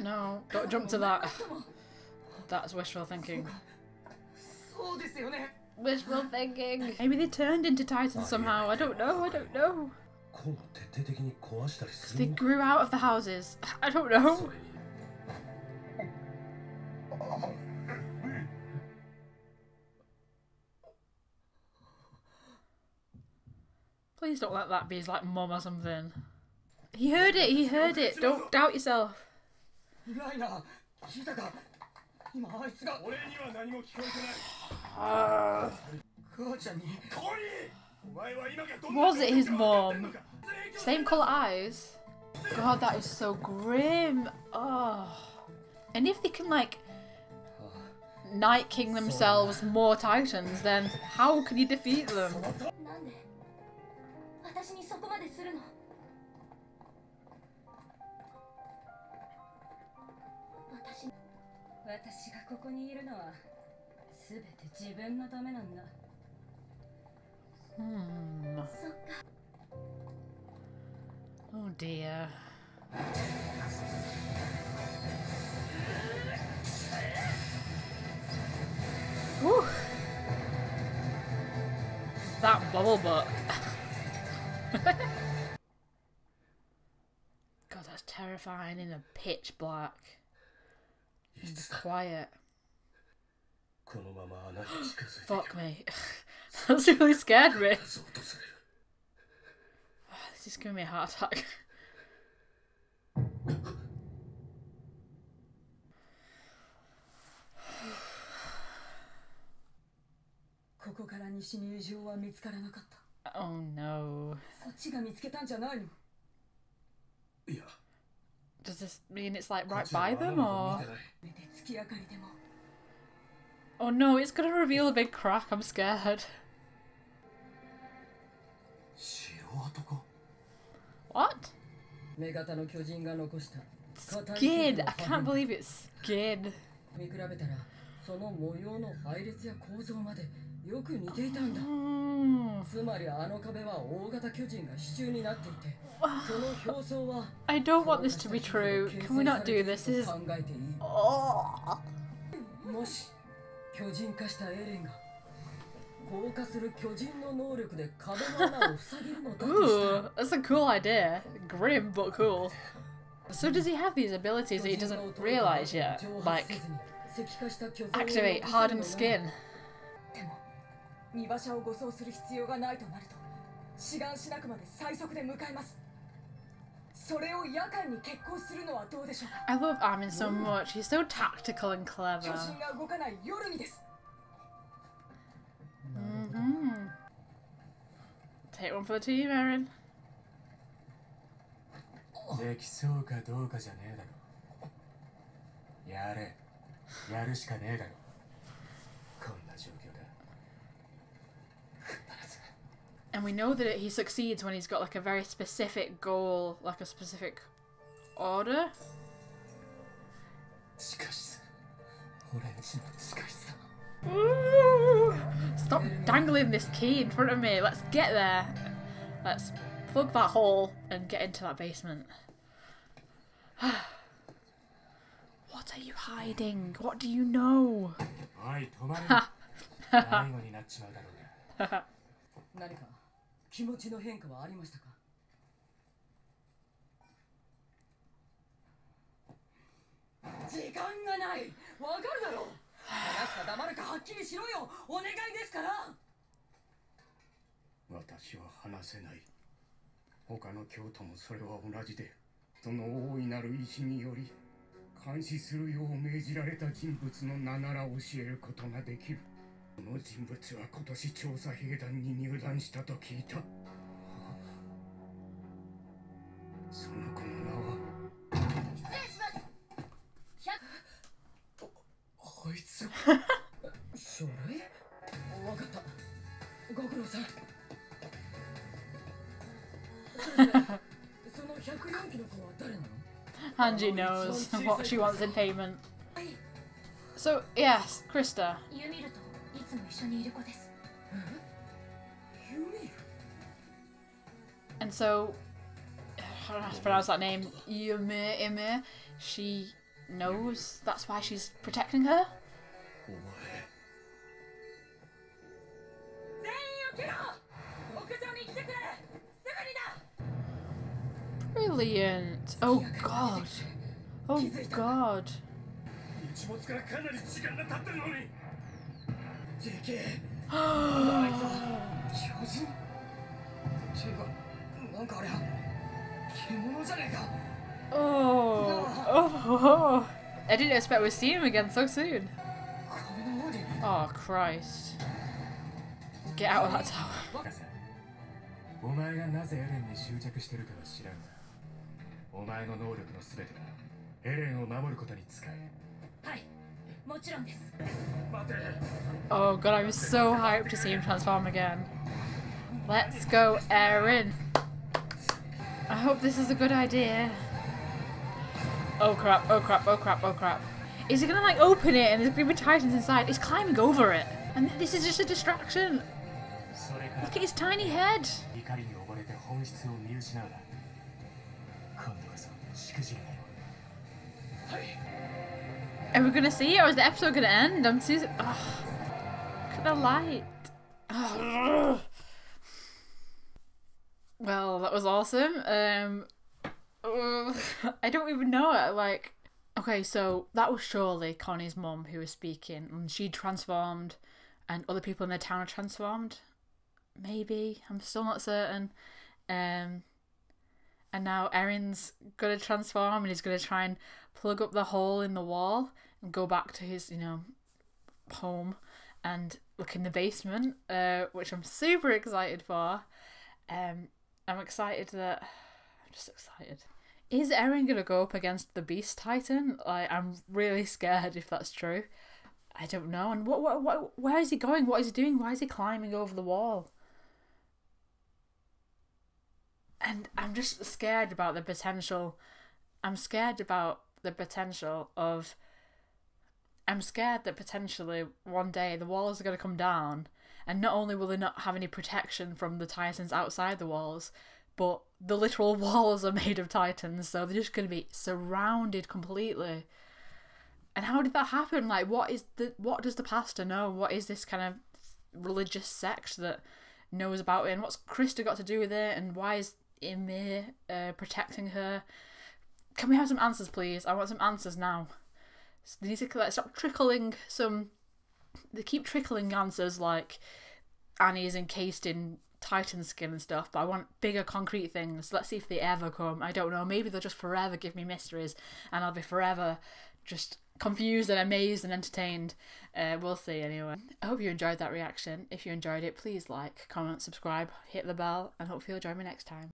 No, don't jump to that. That's wishful thinking. Wishful thinking. Maybe they turned into titans somehow. I don't know, I don't know. They grew out of the houses. I don't know. Please don't let that be his like mum or something. He heard it. He heard it. Don't doubt yourself. Was it his mom? Same colour eyes. God, that is so grim. Oh. And if they can like Night King themselves more titans, then how can you defeat them? 私にそこまでするの私私がここにいるのは全て自分のためなんだ Hmm. そっか Oh dear. Whew. That bubble butt. God, that's terrifying in a pitch black. いつだ Quiet. このまま穴に近づいて Fuck me. That's really scared me. そう訪れる This is giving me a heart attack. ここから西に異常は見つからなかった Oh no. そっちが見つけたんじゃないのいや Does this mean it's like こ right っちは by 穴 them の or? 見てない目で月明かりでも Oh no, it's gonna reveal a big crack. I'm scared. 白男 What? 目型の巨人が残した硬い Skid. 皮膚の I 破 can't 片 believe it's skid. 見比べたらその模様の配列や構造までよく似ていたんだ Mm. つまりあの壁は大型巨人が支柱になっていてその表層は I don't want this to be true. Can we not do this? This is. 考えていい Oh. もし巨人化したエレンが硬化する巨人の能力で壁の穴を塞げるのだとしたら Ooh, that's a cool idea. Grim but cool. So does he have these abilities that he doesn't realize yet? Like activate hardened skin. 見馬車を護送する必要がないとなると志願しなくまで最速で向かいますそれを夜間に決行するのはどうでしょうか I love Armin so much he's so tactical and clever 巨人が動かない夜にです hmm. Take one for the team, Eren. できそうかどうかじゃねえだろやれやるしかねえだろ and we know that he succeeds when he's got like a very specific goal, like a specific order. Stop dangling this key in front of me. Let's get there. Let's plug that hole and get into that basement. what are you hiding? What do you know? 気持ちの変化はありましたか？時間がない。わかるだろ？う話すか黙るか？はっきりしろよ。お願いですから。私は話せない。他の教徒もそれは同じで。その大いなる意志により監視するよう命じられた人物の名なら教えることができる。その人物は今年調査兵団に入団したと聞いた。その子の名は？失礼します。あいつ。書類わかった。ご苦労さん。その104機の子は誰なの？Angie knows what she wants in payment. So yes, Krista. ユミルといつも一緒にいる子ですユミル And so, I don't know how to pronounce that name. Yume Ime. She knows that's why she's protecting her. お前全員を切ろう屋上に来てくれすぐにだ Brilliant. Oh god. Oh god. 日没からかなり時間が経ってるのにでけえあいつは巨人ていうかなんかあれは獣じゃねえか Oh. Oh. I didn't expect we'd see him again so soon. Oh Christ. Get out of that tower. お前がなぜエレンに執着してるかは知らんがお前の能力の全てはエレンを守ることに使えはいもちろんです Oh god, I'm so hyped to see him transform again. Let's go, Eren. I hope this is a good idea. Oh crap, oh crap, oh crap, oh crap. Is he gonna like open it and there's gonna be titans inside? He's climbing over it. And this is just a distraction. Look at his tiny head. Are we gonna see it or is the episode gonna end? I'm too the light. Well, that was awesome. Um, I don't even know it. Like, okay, so that was surely Connie's mum who was speaking, and she transformed, and other people in the town are transformed. Maybe I'm still not certain. Um, and now Eren's gonna transform, and he's gonna try and plug up the hole in the wall and go back to his, you know, home and look in the basement, uh, which I'm super excited for. Um, I'm excited that I'm just excited. Is Eren gonna go up against the Beast Titan? Like, I'm really scared if that's true. I don't know. And what, what, what, where is he going? What is he doing? Why is he climbing over the wall? And I'm just scared about the potential. I'm scared about the potential of. I'm scared that potentially one day the walls are going to come down, and not only will they not have any protection from the titans outside the walls, but the literal walls are made of titans, so they're just going to be surrounded completely. And how did that happen? Like, what is the what does the pastor know? What is this kind of religious sect that knows about it? And what's Christa got to do with it? And why is Ymir uh, protecting her? Can we have some answers, please? I want some answers now. They need to like, stop trickling some. They keep trickling answers like Annie is encased in titan skin and stuff, but I want bigger concrete things. Let's see if they ever come. I don't know. Maybe they'll just forever give me mysteries and I'll be forever just confused and amazed and entertained. Uh, we'll see anyway. I hope you enjoyed that reaction. If you enjoyed it, please like, comment, subscribe, hit the bell, and hopefully you'll join me next time.